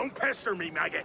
Don't pester me, maggot!